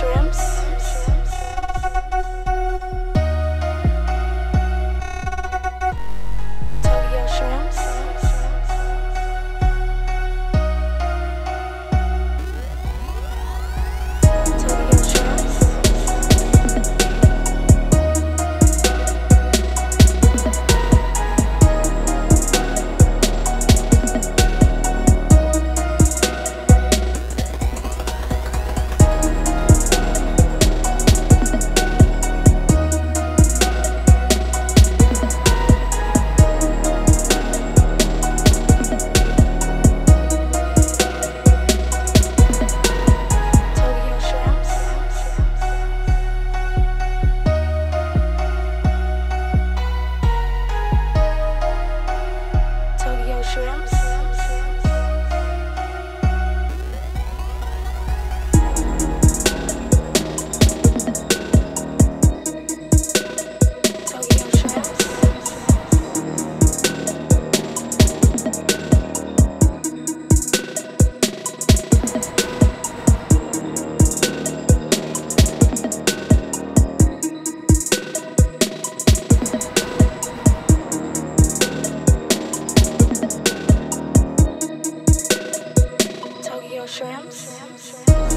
mushrooms. shrimps.